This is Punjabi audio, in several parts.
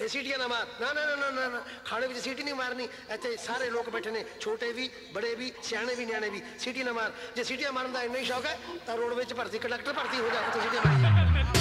ਇਹ ਸੀਟੀਆਂ ਨਾ ਮਾਰ। ਨਾ ਨਾ ਨਾ ਨਾ ਖਾਣੇ ਵਿੱਚ ਸੀਟੀ ਨਹੀਂ ਮਾਰਨੀ। ਇੱਥੇ ਸਾਰੇ ਲੋਕ ਬੈਠੇ ਨੇ। ਛੋਟੇ ਵੀ, ਬੜੇ ਵੀ, ਸਿਆਣੇ ਵੀ, ਨਿਆਣੇ ਵੀ। ਸੀਟੀ ਨਾ ਮਾਰ। ਜੇ ਸੀਟੀਆਂ ਮਾਰਨ ਦਾ ਇੰਨਾ ਹੀ ਸ਼ੌਕ ਹੈ, ਤਾਂ ਰੋਡ ਵਿੱਚ ਭਰਤੀ, ਕੰਡਕਟਰ ਭਰਤੀ ਹੋ ਜਾ ਤੂੰ ਸੀਟੀਆਂ ਮਾਰੀ ਜਾ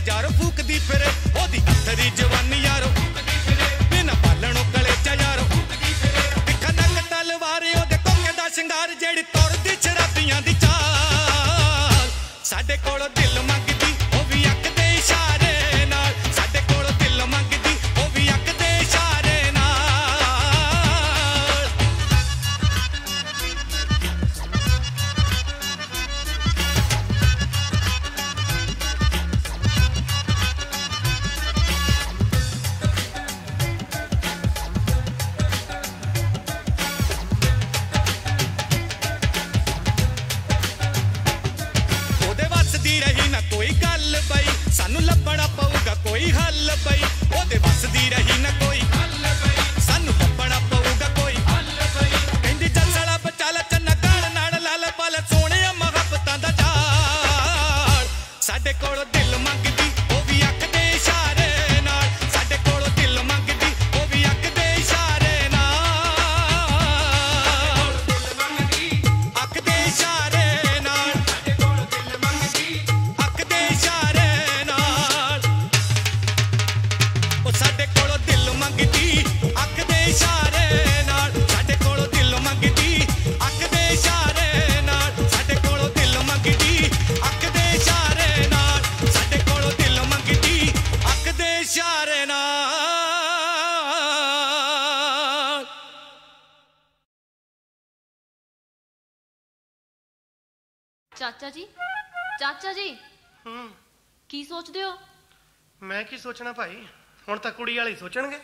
ਜਾ ਫੂਕਦੀ ਫਿਰੇ। ਉਹਦੀ ਜਵਾਨੀ ਯਾਰ ਬਿਨਾ ਪਾਲਣੋਂ ਕਲੇ ਜਾ ਯਾਰ ਦਿਖਾ ਨੰਗ ਤਲਵਾਰ ਉਹਦੇ ਕੋਕੇ ਦਾ ਸ਼ਿੰਗਾਰ, ਜਿਹੜੀ ਤੁਰਦੀ ਸ਼ਰਾਬੀਆਂ ਦੀ ਚਾਲ। ਸਾਡੇ ਕੋਲੋਂ ਦਿਲ ਮੰਗ ਚਾਚਾ ਜੀ? ਚਾਚਾ ਜੀ? ਹੂੰ। ਕੀ ਸੋਚਦੇ ਹੋ? ਮੈਂ ਕੀ ਸੋਚਣਾ ਭਾਈ? ਹੁਣ ਤਾਂ ਕੁੜੀ ਵਾਲੇ ਸੋਚਣਗੇ।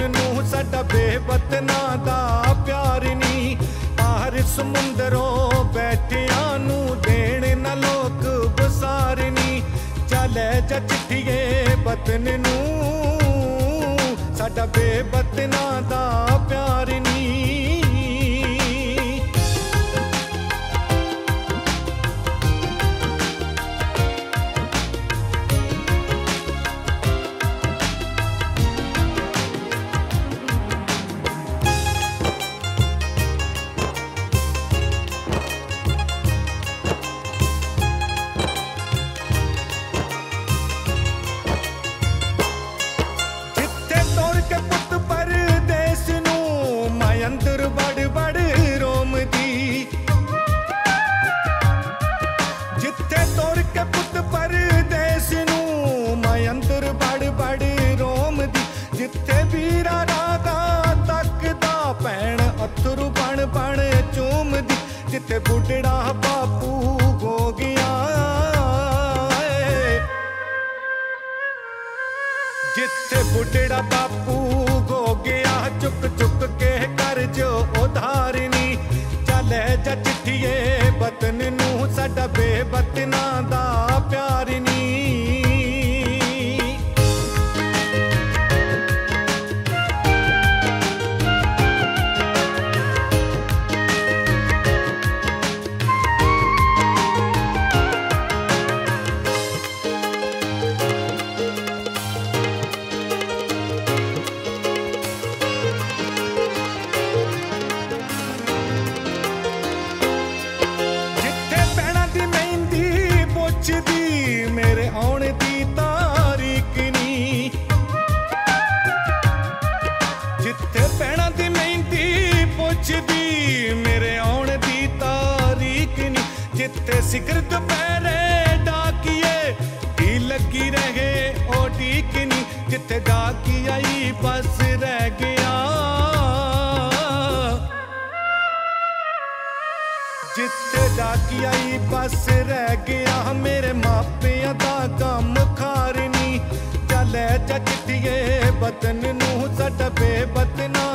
ਨੂੰ ਸਾਡਾ ਬੇਵਤਨਾਂ ਦਾ ਪਿਆਰ ਨੀ। ਪਾਰ ਸਮੁੰਦਰੋਂ ਬੈਠਿਆਂ ਨੂੰ ਦੇਣ ਨਾ ਲੋਕ ਬਸਾਰ ਨੀ। ਜਾ ਜਾ ਚਿੱਠੀਏ ਵਤਨ ਨੂੰ। ਸਾਡਾ ਬੇਵਤਨਾਂ ਦਾ ਨੂੰ ਸਾਡਾ ਬੇਵਤਨਾਂ ਦਾ ਜਿੱਥੇ ਸਿਖਰ ਡਾਕੀਏ ਢੀ ਲੱਗੀ ਰਹੇ ਉਹ ਢੀਕ ਜਿੱਥੇ ਡਾਕੀ ਆਈ ਬਸ ਰਹਿ ਗਿਆ। ਜਿੱਥੇ ਡਾਕੀ ਆਈ ਬਸ ਰਹਿ ਗਿਆ, ਮੇਰੇ ਮਾਪਿਆਂ ਦਾ ਕੰਮ ਖਾਰਨੀ। ਚੱਲੇ ਜਾ ਚਿੱਠੀਏ ਨੂੰ ਸਾਡਾ ਬੇਵਤਨਾਂ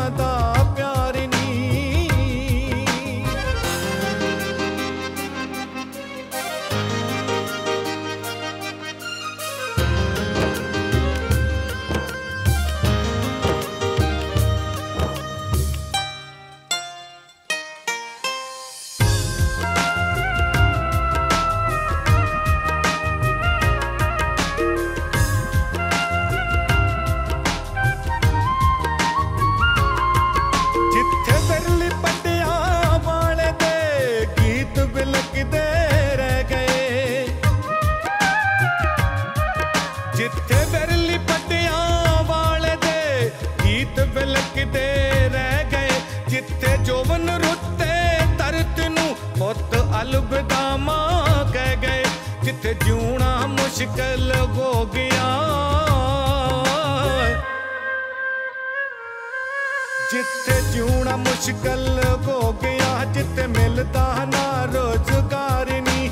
ਜਿੱਥੇ ਜਿਉਣਾ ਮੁਸ਼ਕਲ ਹੋ ਗਿਆ, ਜਿੱਥੇ ਮਿਲਦਾ ਨਾ ਰੋਜ਼ਗਾਰ ਨੀ।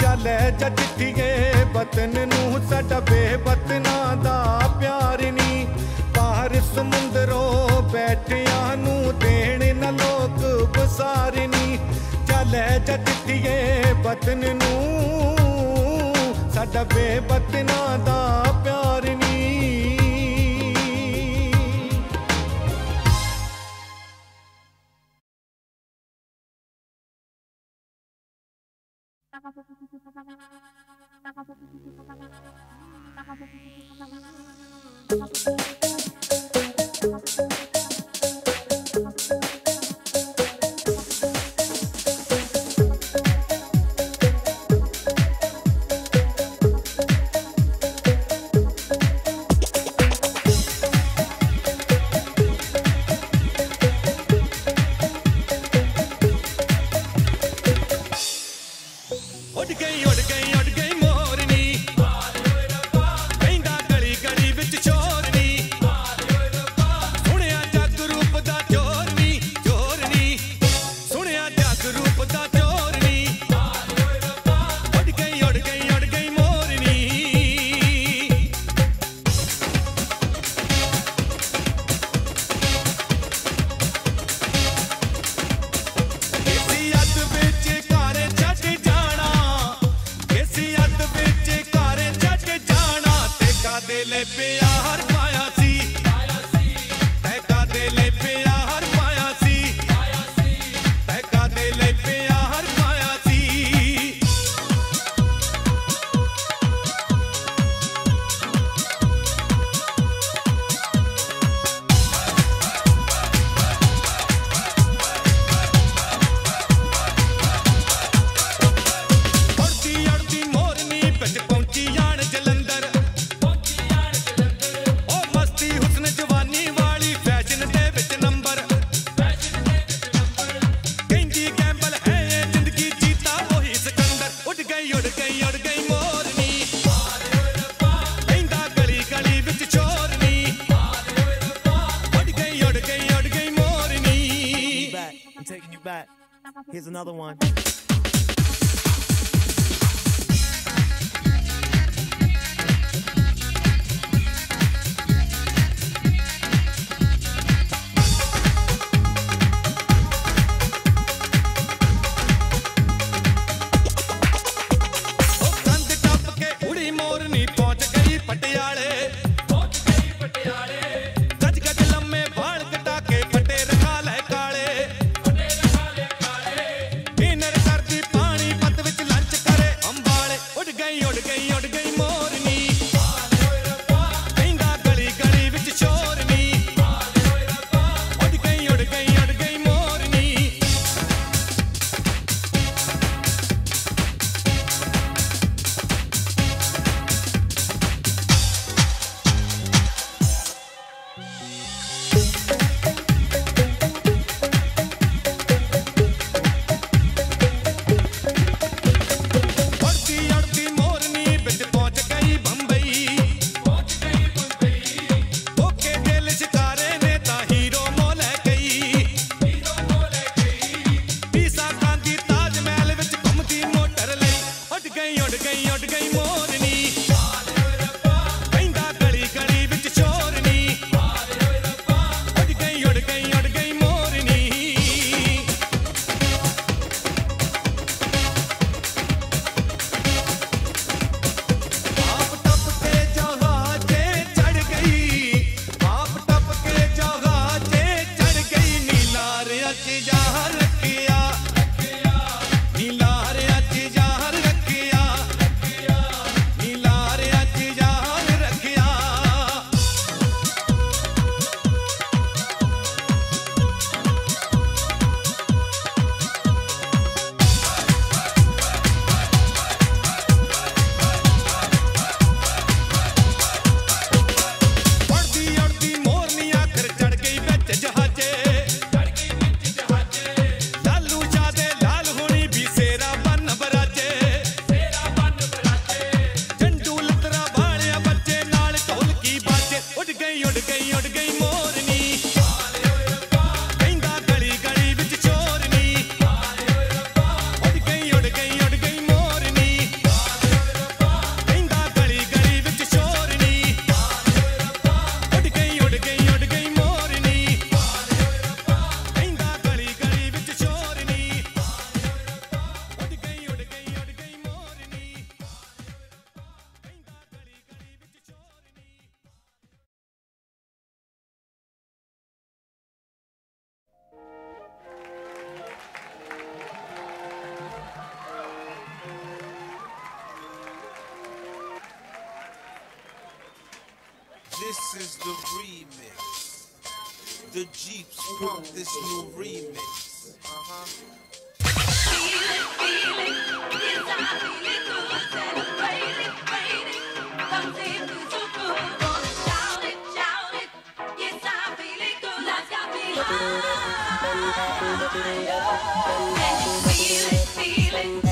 ਚੱਲੇ ਜਾ ਚਿੱਠੀਏ, ਵਤਨ ਨੂੰ ਸਾਡਾ ਬੇਵਤਨਾਂ ਦਾ ਪਿਆਰ ਨੀ। ਬਾਹਰ ਸਮੁੰਦਰੋਂ ਬੈਠਿਆਂ ਨੂੰ ਦੇਣ ਨਾ ਲੋਕ ਬਸਾਰ ਨੀ। ਚੱਲੇ ਜਾ ਚਿੱਠੀਏ, ਵਤਨ ਨੂੰ ਸਾਡਾ ਬੇਵਤਨਾਂ ਦਾ This is the remix. The Jeeps pump this new remix. Uh-huh. Feel it, feel it. Yes, I feel it too. Celebrate it, rate it. It, it. Yes, I feel it too. Life got me high. And you feel it, feel it.